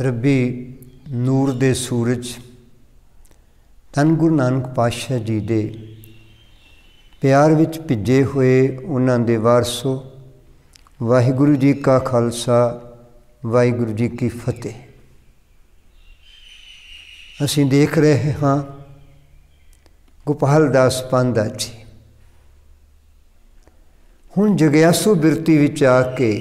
ਰੱਬੀ, ਨੂਰ ਦੇ ਸੂਰਜ, ਧੰਨ ਗੁਰੂ ਨਾਨਕ ਪਾਤਸ਼ਾਹ ਜੀ ਦੇ ਪਿਆਰ ਵਿੱਚ ਭਿੱਜੇ ਹੋਏ ਉਹਨਾਂ ਦੇ ਵਾਰਸੋ, ਵਾਹਿਗੁਰੂ ਜੀ ਕਾ ਖਾਲਸਾ, ਵਾਹਿਗੁਰੂ ਜੀ ਕੀ ਫਤਿਹ। ਅਸੀਂ ਦੇਖ ਰਹੇ ਹਾਂ ਗੋਪਾਲ ਦਾਸ ਪਾਂਦਾ ਜੀ। ਹੁਣ ਜਗਿਆਸੂ ਬਿਰਤੀ ਵਿੱਚ ਆ ਕੇ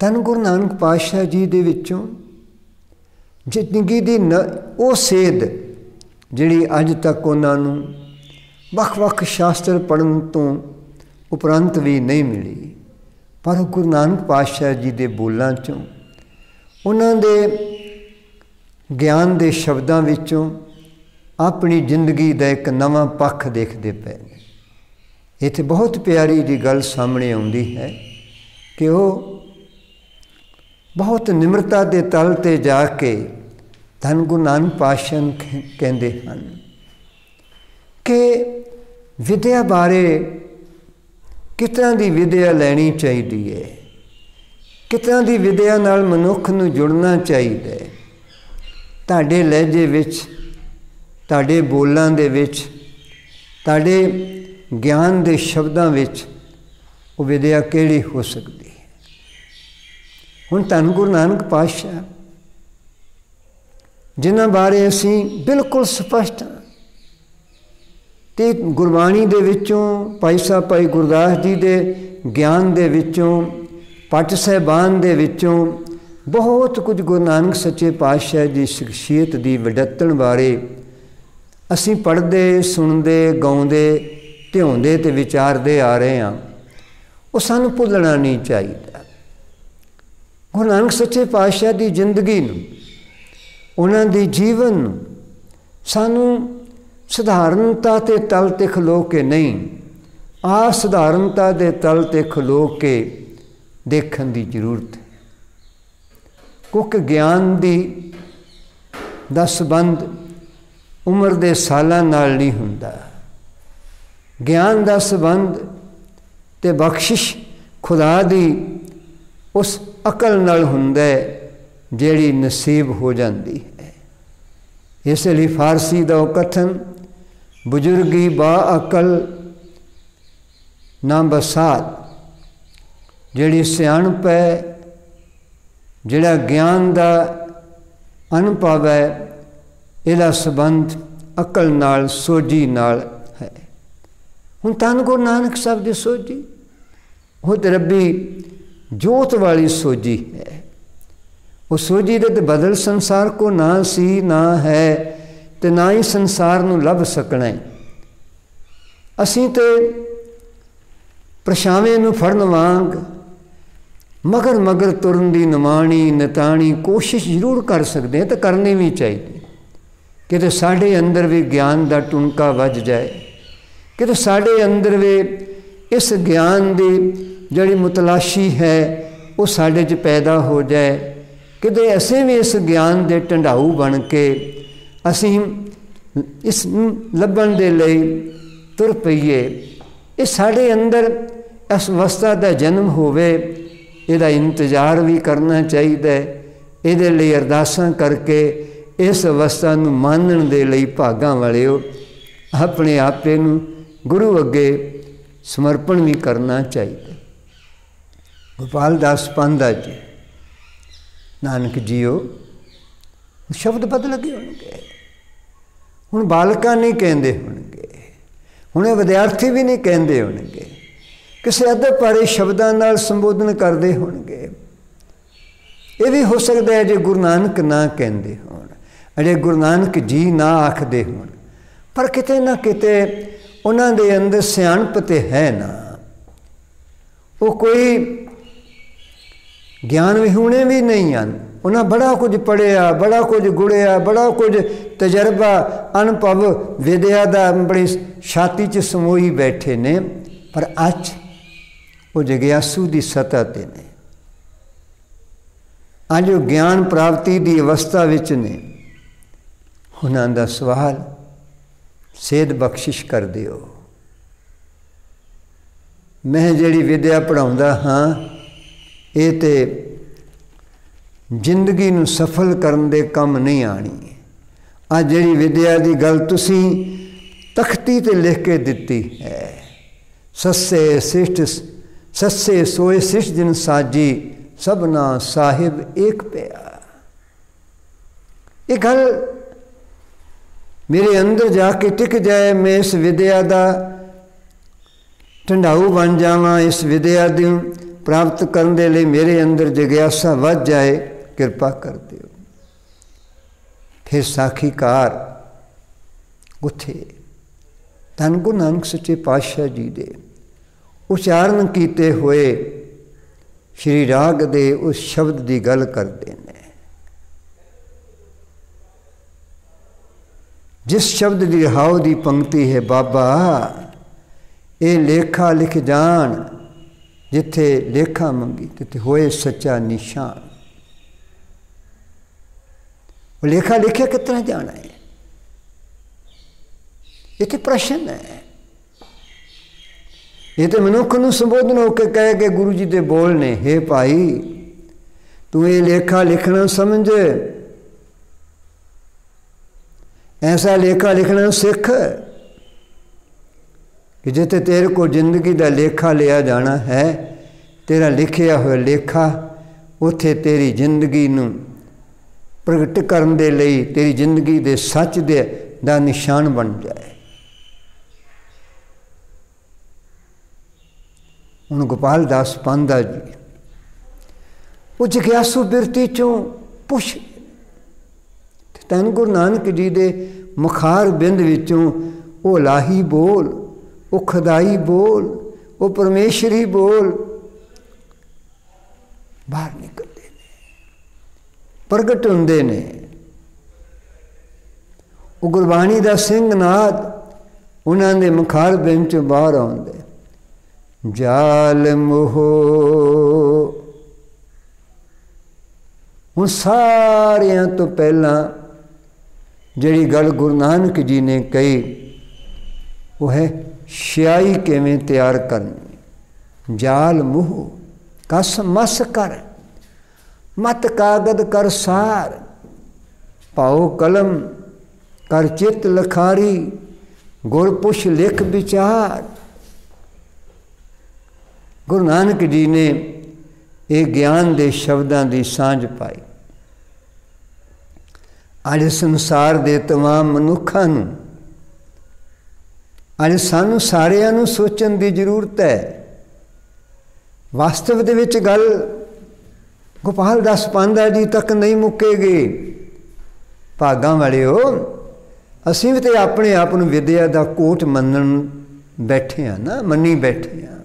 ਤਨ ਗੁਰੂ ਨਾਨਕ ਪਾਤਸ਼ਾਹ ਜੀ ਦੇ ਵਿੱਚੋਂ ਜ਼ਿੰਦਗੀ ਦੀ ਉਹ ਸੇਧ ਜਿਹੜੀ ਅੱਜ ਤੱਕ ਉਹਨਾਂ ਨੂੰ ਵੱਖ-ਵੱਖ ਸ਼ਾਸਤਰ ਪੜਨ ਤੋਂ ਉਪਰੰਤ ਵੀ ਨਹੀਂ ਮਿਲੀ, ਪਰ ਗੁਰੂ ਨਾਨਕ ਪਾਤਸ਼ਾਹ ਜੀ ਦੇ ਬੋਲਾਂ ਚੋਂ, ਉਹਨਾਂ ਦੇ ਗਿਆਨ ਦੇ ਸ਼ਬਦਾਂ ਵਿੱਚੋਂ ਆਪਣੀ ਜ਼ਿੰਦਗੀ ਦਾ ਇੱਕ ਨਵਾਂ ਪੱਖ ਦੇਖਦੇ ਪਏ ਨੇ। ਇੱਥੇ ਬਹੁਤ ਪਿਆਰੀ ਜੀ ਗੱਲ ਸਾਹਮਣੇ ਆਉਂਦੀ ਹੈ ਕਿ ਉਹ ਬਹੁਤ ਨਿਮਰਤਾ ਦੇ ਤਲ ਤੇ ਜਾ ਕੇ ਧੰਨ ਗੁਰੂ ਨਾਨਕ ਪਾਤਸ਼ਾਹ ਕਹਿੰਦੇ ਹਨ ਕਿ ਵਿਦਿਆ ਬਾਰੇ ਕਿਤਨਾ ਦੀ ਵਿਦਿਆ ਲੈਣੀ ਚਾਹੀਦੀ ਹੈ? ਕਿਤਨਾ ਦੀ ਵਿਦਿਆ ਨਾਲ ਮਨੁੱਖ ਨੂੰ ਜੁੜਨਾ ਚਾਹੀਦਾ ਹੈ? ਤੁਹਾਡੇ ਲਹਿਜੇ ਵਿੱਚ, ਤੁਹਾਡੇ ਬੋਲਾਂ ਦੇ ਵਿੱਚ, ਤੁਹਾਡੇ ਗਿਆਨ ਦੇ ਸ਼ਬਦਾਂ ਵਿੱਚ ਉਹ ਵਿਦਿਆ ਕਿਹੜੀ ਹੋ ਸਕਦੀ ਹੁਣ ਧੰਨ ਗੁਰੂ ਨਾਨਕ ਪਾਤਸ਼ਾਹ ਜਿਨ੍ਹਾਂ ਬਾਰੇ ਅਸੀਂ ਬਿਲਕੁਲ ਸਪਸ਼ਟ ਹਾਂ। ਤੇ ਗੁਰਬਾਣੀ ਦੇ ਵਿੱਚੋਂ, ਭਾਈ ਸਾਹਿਬ, ਭਾਈ ਗੁਰਦਾਸ ਜੀ ਦੇ ਗਿਆਨ ਦੇ ਵਿੱਚੋਂ ਪਟ ਸਹਿਬਾਨ ਦੇ ਵਿੱਚੋਂ ਬਹੁਤ ਕੁਝ ਗੁਰੂ ਨਾਨਕ ਸੱਚੇ ਪਾਤਸ਼ਾਹ ਦੀ ਸ਼ਖਸੀਅਤ ਦੀ ਵਡੱਤਣ ਬਾਰੇ ਅਸੀਂ ਪੜ੍ਹਦੇ, ਸੁਣਦੇ, ਗਾਉਂਦੇ, ਧਿਆਉਂਦੇ ਤੇ ਵਿਚਾਰਦੇ ਆ ਰਹੇ ਹਾਂ। ਉਹ ਸਾਨੂੰ ਭੁੱਲਣਾ ਨਹੀਂ ਚਾਹੀਦਾ। ਗੁਰੂ ਨਾਨਕ ਸੱਚੇ ਪਾਤਸ਼ਾਹ ਦੀ ਜ਼ਿੰਦਗੀ ਨੂੰ, ਉਹਨਾਂ ਦੀ ਜੀਵਨ ਨੂੰ ਸਾਨੂੰ ਸਧਾਰਨਤਾ ਤੇ ਤਲ ਤੇ ਖਲੋ ਕੇ ਨਹੀਂ, ਆ ਸਧਾਰਨਤਾ ਦੇ ਤਲ ਤੇ ਖਲੋ ਕੇ ਦੇਖਣ ਦੀ ਜ਼ਰੂਰਤ ਹੈ। ਕਿਉਂਕਿ ਗਿਆਨ ਦੀ ਦਾ ਸੰਬੰਧ ਉਮਰ ਦੇ ਸਾਲਾਂ ਨਾਲ ਨਹੀਂ ਹੁੰਦਾ। ਗਿਆਨ ਦਾ ਸੰਬੰਧ ਤੇ ਬਖਸ਼ਿਸ਼ ਖੁਦਾ ਦੀ ਉਸ ਅਕਲ ਨਾਲ ਹੁੰਦਾ ਜਿਹੜੀ ਨਸੀਬ ਹੋ ਜਾਂਦੀ ਹੈ। ਇਸ ਲਈ ਫਾਰਸੀ ਦਾ ਉਹ ਕਥਨ, ਬਜ਼ੁਰਗੀ ਬਾ ਅਕਲ, ਨਾ ਬਸਾਤ ਜਿਹੜੀ ਸਿਆਣਪ ਹੈ, ਜਿਹੜਾ ਗਿਆਨ ਦਾ ਅਨੁਭਵ ਹੈ, ਇਹਦਾ ਸਬੰਧ ਅਕਲ ਨਾਲ, ਸੋਝੀ ਨਾਲ ਹੈ। ਹੁਣ ਤਨ ਗੁਰੂ ਨਾਨਕ ਸਾਹਿਬ ਦੀ ਸੋਝੀ, ਉਹ ਤੇ ਰੱਬੀ ਜੋਤ ਵਾਲੀ ਸੋਝੀ ਹੈ। ਉਹ ਸੋਝੀ ਦੇ ਤੇ ਬਦਲ ਸੰਸਾਰ ਕੋ ਨਾ ਸੀ, ਨਾ ਹੈ ਤੇ ਨਾ ਹੀ ਸੰਸਾਰ ਨੂੰ ਲੱਭ ਸਕਣਾ ਹੈ। ਅਸੀਂ ਤੇ ਪ੍ਰਸ਼ਾਵੇਂ ਨੂੰ ਫੜਨ ਵਾਂਗ ਮਗਰ ਮਗਰ ਤੁਰਨ ਦੀ ਨਮਾਣੀ, ਨਤਾਣੀ ਕੋਸ਼ਿਸ਼ ਜ਼ਰੂਰ ਕਰ ਸਕਦੇ ਹਾਂ ਤਾਂ ਕਰਨੀ ਵੀ ਚਾਹੀਦੀ ਕਿਤੇ ਸਾਡੇ ਅੰਦਰ ਵੀ ਗਿਆਨ ਦਾ ਟੁਨਕਾ ਵੱਜ ਜਾਏ, ਕਿਤੇ ਸਾਡੇ ਅੰਦਰ ਵੀ ਇਸ ਗਿਆਨ ਦੀ ਜਿਹੜੀ ਮੁਤਲਾਸ਼ੀ ਹੈ, ਉਹ ਸਾਡੇ 'ਚ ਪੈਦਾ ਹੋ ਜਾਏ। ਕਿਤੇ ਅਸੀਂ ਵੀ ਇਸ ਗਿਆਨ ਦੇ ਢੰਡਾਊ ਬਣ ਕੇ ਅਸੀਂ ਇਸ ਲੱਭਣ ਦੇ ਲਈ ਤੁਰ ਪਈਏ, ਇਹ ਸਾਡੇ ਅੰਦਰ ਇਸ ਅਵਸਥਾ ਦਾ ਜਨਮ ਹੋਵੇ, ਇਹਦਾ ਇੰਤਜ਼ਾਰ ਵੀ ਕਰਨਾ ਚਾਹੀਦਾ ਹੈ। ਇਹਦੇ ਲਈ ਅਰਦਾਸਾਂ ਕਰਕੇ ਇਸ ਅਵਸਥਾ ਨੂੰ ਮਾਨਣ ਦੇ ਲਈ ਭਾਗਾਂ ਵਾਲਿਓ, ਆਪਣੇ ਆਪੇ ਨੂੰ ਗੁਰੂ ਅੱਗੇ ਸਮਰਪਣ ਵੀ ਕਰਨਾ ਚਾਹੀਦਾ। ਗੋਪਾਲ ਦਾਸ ਪੰਦਾ ਜੀ, ਨਾਨਕ ਜੀਓ ਸ਼ਬਦ ਬਦਲ ਗਏ ਹੋਣਗੇ। ਹੁਣ ਬਾਲਕਾਂ ਨਹੀਂ ਕਹਿੰਦੇ ਹੋਣਗੇ, ਹੁਣ ਇਹ ਵਿਦਿਆਰਥੀ ਵੀ ਨਹੀਂ ਕਹਿੰਦੇ ਹੋਣਗੇ। ਕਿਸੇ ਅੱਧੇ ਪਾਰੇ ਸ਼ਬਦਾਂ ਨਾਲ ਸੰਬੋਧਨ ਕਰਦੇ ਹੋਣਗੇ। ਇਹ ਵੀ ਹੋ ਸਕਦਾ ਹੈ ਜੇ ਗੁਰੂ ਨਾਨਕ ਨਾ ਕਹਿੰਦੇ ਹੋਣ, ਅਜੇ ਗੁਰੂ ਨਾਨਕ ਜੀ ਨਾ ਆਖਦੇ ਹੋਣ। ਪਰ ਕਿਤੇ ਨਾ ਕਿਤੇ ਉਹਨਾਂ ਦੇ ਅੰਦਰ ਸਿਆਣਪ ਤੇ ਹੈ ਨਾ। ਉਹ ਕੋਈ ਗਿਆਨ ਵਿਹੂਣੇ ਵੀ ਨਹੀਂ ਹਨ। ਉਹਨਾਂ ਬੜਾ ਕੁਝ ਪੜਿਆ ਬੜਾ ਕੁਝ ਗੁੜਿਆ ਬੜਾ ਕੁਝ ਤਜਰਬਾ, ਅਨੁਭਵ ਵਿਦਿਆ ਦਾ ਬੜੀ ਛਾਤੀ 'ਚ ਸਮੋਈ ਬੈਠੇ ਨੇ, ਪਰ ਅੱਜ ਉਹ ਜਗਿਆਸੂ ਦੀ ਸਤਹ ਤੇ ਨੇ। ਅੱਜ ਉਹ ਗਿਆਨ ਪ੍ਰਾਪਤੀ ਦੀ ਅਵਸਥਾ ਵਿੱਚ ਨੇ। ਉਹਨਾਂ ਦਾ ਸਵਾਲ ਸੇਧ ਬਖਸ਼ਿਸ਼ ਕਰ ਦਿਓ। ਮੈਂ ਜਿਹੜੀ ਵਿਦਿਆ ਪੜਾਉਂਦਾ ਹਾਂ, ਇਹ ਤੇ ਜ਼ਿੰਦਗੀ ਨੂੰ ਸਫਲ ਕਰਨ ਦੇ ਕੰਮ ਨਹੀਂ ਆਣੀ। ਆ ਜਿਹੜੀ ਵਿਦਿਆ ਦੀ ਗੱਲ ਤੁਸੀਂ ਤਖਤੀ ਤੇ ਲਿਖ ਕੇ ਦਿੱਤੀ ਹੈ। ਸੱਸੇ ਸਿਸ਼ਟ ਸੱਸੇ ਸੋਏ ਸਿਸ਼ਟ ਜਿਨ ਸਾਜੀ, ਸਭਨਾ ਸਾਹਿਬ ਏਕ ਪਿਆ। ਇਹ ਗੱਲ ਮੇਰੇ ਅੰਦਰ ਜਾ ਕੇ ਟਿਕ ਜਾਏ, ਮੈਂ ਇਸ ਵਿਦਿਆ ਦਾ ਢੰਡਾਊ ਬਣ ਜਾਵਾਂ, ਇਸ ਵਿਦਿਆ ਦੀ ਪ੍ਰਾਪਤ ਕਰਨ ਦੇ ਲਈ ਮੇਰੇ ਅੰਦਰ ਜਗਿਆਸਾ ਵੱਧ ਜਾਏ, ਕਿਰਪਾ ਕਰ ਦਿਓ। ਫਿਰ ਸਾਖੀਕਾਰ ਉਥੇ ਧੰਨ ਗੁਰੂ ਨਾਨਕ ਸੱਚੇ ਪਾਤਸ਼ਾਹ ਜੀ ਦੇ ਉਚਾਰਨ ਕੀਤੇ ਹੋਏ ਸ਼੍ਰੀ ਰਾਗ ਦੇ ਉਸ ਸ਼ਬਦ ਦੀ ਗੱਲ ਕਰਦੇ ਨੇ। ਜਿਸ ਸ਼ਬਦ ਦੀ ਰਹਾਉ ਦੀ ਪੰਕਤੀ ਹੈ ਬਾਬਾ, ਇਹ ਲੇਖਾ ਲਿਖ ਜਾਣ, ਜਿੱਥੇ ਲੇਖਾ ਮੰਗੀ ਤੇ ਹੋਏ ਸੱਚਾ ਨਿਸ਼ਾਨ। ਉਹ ਲੇਖਾ ਲਿਖਿਆ ਕਿਤਨਾ ਜਾਣਾ ਹੈ? ਇਹ ਤੇ ਪ੍ਰਸ਼ਨ ਹੈ। ਇਹ ਤੇ ਮਨੁੱਖ ਨੂੰ ਸੰਬੋਧਨ ਹੋ ਕੇ ਕਹੇ ਕਿ ਗੁਰੂ ਜੀ ਦੇ ਬੋਲ ਨੇ, ਹੈ ਭਾਈ, ਤੂੰ ਇਹ ਲੇਖਾ ਲਿਖਣਾ ਸਮਝ ਐਸਾ ਲੇਖਾ ਲਿਖਣਾ ਸਿੱਖ ਕਿ ਜਿੱਥੇ ਤੇਰੇ ਕੋ ਜ਼ਿੰਦਗੀ ਦਾ ਲੇਖਾ ਲਿਆ ਜਾਣਾ ਹੈ, ਤੇਰਾ ਲਿਖਿਆ ਹੋਇਆ ਲੇਖਾ ਉਥੇ ਤੇਰੀ ਜ਼ਿੰਦਗੀ ਨੂੰ ਪ੍ਰਗਟ ਕਰਨ ਦੇ ਲਈ, ਤੇਰੀ ਜ਼ਿੰਦਗੀ ਦੇ ਸੱਚ ਦੇ ਦਾ ਨਿਸ਼ਾਨ ਬਣ ਜਾਏ। ਹੁਣ ਗੋਪਾਲ ਦਾਸ ਪੰਦਾ ਜੀ ਉਹ ਜਗਿਆਸੂ ਬਿਰਤੀ ਚੋਂ ਪੁੱਛ ਤਨ ਗੁਰੂ ਨਾਨਕ ਜੀ ਦੇ ਮੁਖਾਰ ਬਿੰਦ ਵਿੱਚੋਂ ਉਹ ਲਾਹੀ ਬੋਲ, ਉਹ ਖਦਾਈ ਬੋਲ, ਉਹ ਪਰਮੇਸ਼ਰੀ ਬੋਲ, ਬਾਹਰ ਨਿਕਲਦੇ ਨੇ, ਪ੍ਰਗਟ ਹੁੰਦੇ ਨੇ। ਉਹ ਗੁਰਬਾਣੀ ਦਾ ਸਿੰਘ ਨਾਦ ਉਹਨਾਂ ਦੇ ਮੁਖਾਰ ਬਿੰਦ ਚੋਂ ਬਾਹਰ ਆਉਂਦੇ ਜਾਲ ਮੋਹ। ਹੁਣ ਸਾਰਿਆਂ ਤੋਂ ਪਹਿਲਾਂ ਜਿਹੜੀ ਗੱਲ ਗੁਰੂ ਨਾਨਕ ਜੀ ਨੇ ਕਹੀ, ਉਹ ਹੈ ਸ਼ਿਆਈ ਕਿਵੇਂ ਤਿਆਰ ਕਰਨੀ? ਜਾਲ ਮੂਹ, ਕਸ ਮਸ ਕਰ, ਮਤ ਕਾਗਦ ਕਰ ਸਾਰ ਪਾਉ ਕਲਮ ਕਰ ਚਿਤ ਲਖਾਰੀ ਗੁਰਪੁਸ਼ ਲਿਖ ਵਿਚਾਰ। ਗੁਰੂ ਨਾਨਕ ਜੀ ਨੇ ਇਹ ਗਿਆਨ ਦੇ ਸ਼ਬਦਾਂ ਦੀ ਸਾਂਝ ਪਾਈ। ਅੱਜ ਸੰਸਾਰ ਦੇ तमाम ਮਨੁੱਖਾਂ ਨੂੰ ਅੱਜ ਸਾਨੂੰ ਸਾਰਿਆਂ ਨੂੰ ਸੋਚਣ ਦੀ ਜ਼ਰੂਰਤ ਹੈ ਵਾਸਤਵ ਦੇ ਵਿੱਚ ਗੱਲ ਗੋਪਾਲ ਦਾਸ ਪਾਂਦਾ ਜੀ ਤੱਕ ਨਹੀਂ ਮੁੱਕੇਗੀ ਭਾਗਾਂ ਵਾਲਿਓ ਅਸੀਂ ਵੀ ਤੇ ਆਪਣੇ ਆਪ ਨੂੰ ਵਿਦਿਆ ਦਾ ਕੋਟ ਮੰਨਣ ਬੈਠੇ ਆ ਨਾ ਮੰਨੀ ਬੈਠੇ ਆ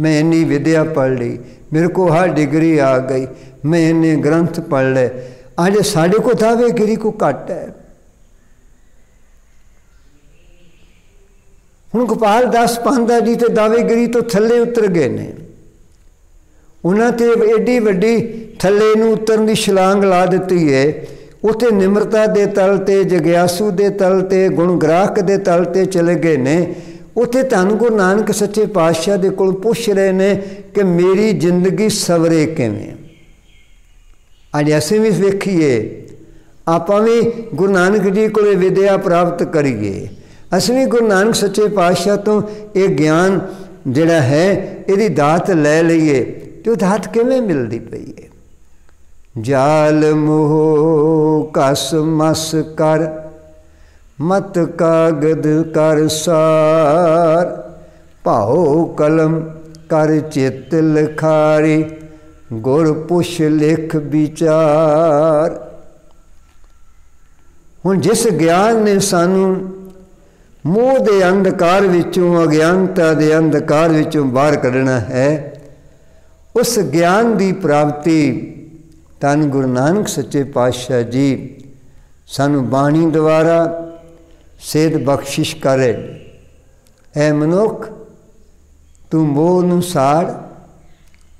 ਮੈਂ ਇੰਨੀ ਵਿਦਿਆ ਪੜ ਲਈ ਮੇਰੇ ਕੋ ਹਰ ਡਿਗਰੀ ਆ ਗਈ ਮੈਂ ਇੰਨੇ ਗ੍ਰੰਥ ਪੜ ਲਏ ਅੱਜ ਸਾਡੇ ਕੋ ਦਾਵੇਗਿਰੀ ਕੋ ਘਟ ਹੈ। ਹੁਣ ਗੋਪਾਲ ਦਾਸ ਪਾਂਦਾ ਜੀ ਤੇ ਦਾਵੇਗਿਰੀ ਤੋਂ ਥੱਲੇ ਉਤਰ ਗਏ ਨੇ। ਉਹਨਾਂ ਤੇ ਐਡੀ ਵੱਡੀ ਥੱਲੇ ਨੂੰ ਉਤਰਨ ਦੀ ਛਲਾਂਗ ਲਾ ਦਿੱਤੀ ਹੈ ਉਥੇ ਨਿਮਰਤਾ ਦੇ ਤਲ ਤੇ, ਜਗਿਆਸੂ ਦੇ ਤਲ ਤੇ ਗੁਣ ਗ੍ਰਾਹਕ ਦੇ ਤਲ ਤੇ ਚਲੇ ਗਏ ਨੇ। ਉਥੇ ਧੰਨ ਗੁਰੂ ਨਾਨਕ ਸੱਚੇ ਪਾਤਸ਼ਾਹ ਦੇ ਕੋਲ ਪੁੱਛ ਰਹੇ ਨੇ ਕਿ ਮੇਰੀ ਜ਼ਿੰਦਗੀ ਸਵਰੇ ਕਿਵੇਂ? ਅੱਜ ਅਸੀਂ ਵੀ ਵੇਖੀਏ, ਆਪਾਂ ਵੀ ਗੁਰੂ ਨਾਨਕ ਜੀ ਕੋਲੇ ਵਿਦਿਆ ਪ੍ਰਾਪਤ ਕਰੀਏ। ਅਸੀਂ ਵੀ ਗੁਰੂ ਨਾਨਕ ਸੱਚੇ ਪਾਤਸ਼ਾਹ ਤੋਂ ਇਹ ਗਿਆਨ ਜਿਹੜਾ ਹੈ, ਇਹਦੀ ਦਾਤ ਲੈ ਲਈਏ ਤੇ ਉਹ ਦਾਤ ਕਿਵੇਂ ਮਿਲਦੀ ਪਈ ਹੈ ਜਾਲ ਮੋਹ, ਕਸ ਮਸ ਕਰ, ਮਤ ਕਾਗਦ ਕਰ ਸਾਰ, ਭਾਉ ਕਲਮ ਕਰ ਚਿਤ ਲਖਾਰੀ ਗੁਰ ਪੁਛ ਲਿਖ ਵਿਚਾਰ। ਹੁਣ ਜਿਸ ਗਿਆਨ ਨੇ ਸਾਨੂੰ ਮੋਹ ਦੇ ਅੰਧਕਾਰ ਵਿੱਚੋਂ, ਅਗਿਆਨਤਾ ਦੇ ਅੰਧਕਾਰ ਵਿੱਚੋਂ ਬਾਹਰ ਕੱਢਣਾ ਹੈ, ਉਸ ਗਿਆਨ ਦੀ ਪ੍ਰਾਪਤੀ ਤਨ ਗੁਰੂ ਨਾਨਕ ਸੱਚੇ ਪਾਤਸ਼ਾਹ ਜੀ ਸਾਨੂੰ ਬਾਣੀ ਦੁਆਰਾ ਸੇਧ ਬਖਸ਼ਿਸ਼ ਕਰੇ। ਐ ਮਨੁੱਖ ਤੂੰ ਮੋਹ ਨੂੰ ਸਾੜ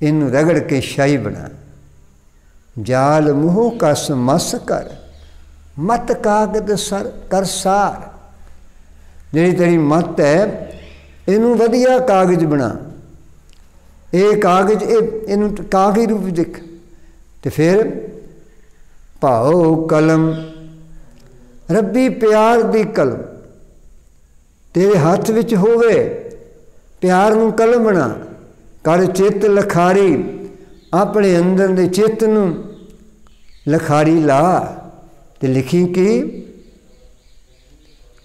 ਇਹਨੂੰ ਰਗੜ ਕੇ ਸ਼ਾਈ ਬਣਾ। ਜਾਲ ਮੋਹ ਕਸ ਮਸ ਕਰ, ਮਤ ਕਾਗਦ ਸਰ ਕਰਸਾਰ ਜਿਹੜੀ ਤੇਰੀ ਮਤ ਹੈ, ਇਹਨੂੰ ਵਧੀਆ ਕਾਗਜ਼ ਬਣਾ। ਇਹ ਕਾਗਜ਼, ਇਹ, ਇਹਨੂੰ ਕਾਗਜ਼ ਰੂਪ ਵਿੱਚ ਦੇਖ। ਤੇ ਫਿਰ ਭਾਉ ਕਲਮ, ਰੱਬੀ ਪਿਆਰ ਦੀ ਕਲਮ। ਤੇਰੇ ਹੱਥ ਵਿੱਚ ਹੋਵੇ, ਪਿਆਰ ਨੂੰ ਕਲਮ ਬਣਾ। ਕਰ ਚਿੱਤ ਲਖਾਰੀ, ਆਪਣੇ ਅੰਦਰ ਦੇ ਚਿੱਤ ਨੂੰ ਲਖਾਰੀ ਲਾ। ਤੇ ਲਿਖੀ ਕਿ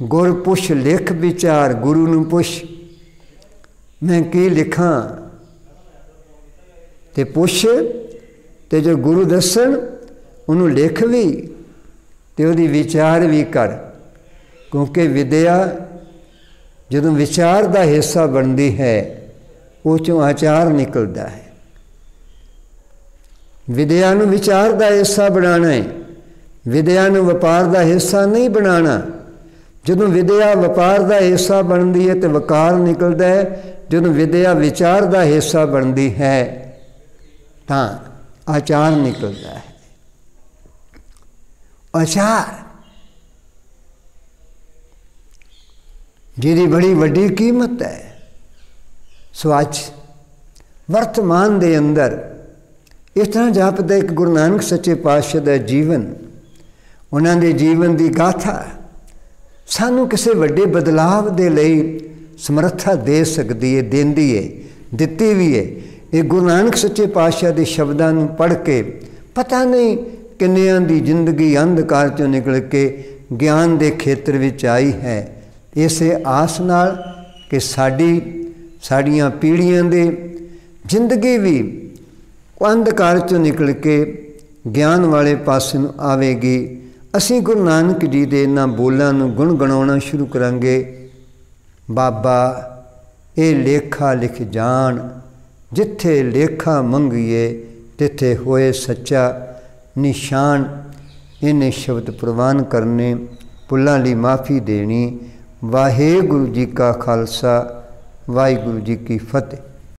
ਗੁਰ ਪੁੱਛ ਲਿਖ ਵਿਚਾਰ, ਗੁਰੂ ਨੂੰ ਪੁੱਛ। ਮੈਂ ਕੀ ਲਿਖਾਂ? ਤੇ ਪੁੱਛ, ਤੇ ਜੋ ਗੁਰੂ ਦੱਸਣ, ਉਹਨੂੰ ਲਿਖ ਵੀ, ਤੇ ਉਹਦੀ ਵਿਚਾਰ ਵੀ ਕਰ। ਕਿਉਂਕਿ ਵਿਦਿਆ ਜਦੋਂ ਵਿਚਾਰ ਦਾ ਹਿੱਸਾ ਬਣਦੀ ਹੈ ਉਹ ਚੋਂ ਆਚਾਰ ਨਿਕਲਦਾ ਹੈ। ਵਿਦਿਆ ਨੂੰ ਵਿਚਾਰ ਦਾ ਹਿੱਸਾ ਬਣਾਉਣਾ ਹੈ। ਵਿਦਿਆ ਨੂੰ ਵਪਾਰ ਦਾ ਹਿੱਸਾ ਨਹੀਂ ਬਣਾਉਣਾ। ਜਦੋਂ ਵਿਦਿਆ ਵਪਾਰ ਦਾ ਹਿੱਸਾ ਬਣਦੀ ਹੈ ਤੇ ਵਕਾਰ ਨਿਕਲਦਾ ਹੈ। ਜਦੋਂ ਵਿਦਿਆ ਵਿਚਾਰ ਦਾ ਹਿੱਸਾ ਬਣਦੀ ਹੈ, ਤਾਂ ਆਚਾਰ ਨਿਕਲਦਾ ਹੈ। ਆਚਾਰ ਜਿਹਦੀ ਬੜੀ ਵੱਡੀ ਕੀਮਤ ਹੈ। ਸੋ ਅੱਜ ਵਰਤਮਾਨ ਦੇ ਅੰਦਰ, ਇਸ ਤਰ੍ਹਾਂ ਜਾਪਦਾ ਇੱਕ ਗੁਰੂ ਨਾਨਕ ਸੱਚੇ ਪਾਤਸ਼ਾਹ ਦਾ ਜੀਵਨ, ਉਹਨਾਂ ਦੇ ਜੀਵਨ ਦੀ ਗਾਥਾ, ਸਾਨੂੰ ਕਿਸੇ ਵੱਡੇ ਬਦਲਾਵ ਦੇ ਲਈ ਸਮਰੱਥਾ ਦੇ ਸਕਦੀ ਹੈ ਦਿੰਦੀ ਹੈ ਦਿੱਤੀ ਵੀ ਹੈ ਇਹ ਗੁਰੂ ਨਾਨਕ ਸੱਚੇ ਪਾਤਸ਼ਾਹ ਦੇ ਸ਼ਬਦਾਂ ਨੂੰ ਪੜ੍ਹ ਕੇ ਪਤਾ ਨਹੀਂ ਕਿੰਨਿਆਂ ਦੀ ਜ਼ਿੰਦਗੀ ਅੰਧਕਾਰ ਚੋਂ ਨਿਕਲ ਕੇ ਗਿਆਨ ਦੇ ਖੇਤਰ ਵਿੱਚ ਆਈ ਹੈ। ਇਸੇ ਆਸ ਨਾਲ ਕਿ ਸਾਡੀ ਸਾਡੀਆਂ ਪੀੜ੍ਹੀਆਂ ਦੇ ਜ਼ਿੰਦਗੀ ਵੀ ਅੰਧਕਾਰ ਚੋਂ ਨਿਕਲ ਕੇ ਗਿਆਨ ਵਾਲੇ ਪਾਸੇ ਨੂੰ ਆਵੇਗੀ। ਅਸੀਂ ਗੁਰੂ ਨਾਨਕ ਜੀ ਦੇ ਇਹਨਾਂ ਬੋਲਾਂ ਨੂੰ ਗੁਣਗੁਣਾਉਣਾ ਸ਼ੁਰੂ ਕਰਾਂਗੇ। ਬਾਬਾ, ਇਹ ਲੇਖਾ ਲਿਖ ਜਾਣ, ਜਿੱਥੇ ਲੇਖਾ ਮੰਗੀਏ, ਤਿੱਥੇ ਹੋਏ ਸੱਚਾ ਨਿਸ਼ਾਨ। ਇਹਨੇ ਸ਼ਬਦ ਪ੍ਰਵਾਨ ਕਰਨੇ, ਪੁੱਲਾਂ ਲਈ ਮਾਫੀ ਦੇਣੀ। ਵਾਹਿਗੁਰੂ ਜੀ ਕਾ ਖਾਲਸਾ। ਵਾਹਿਗੁਰੂ ਜੀ ਕੀ ਫਤਿਹ।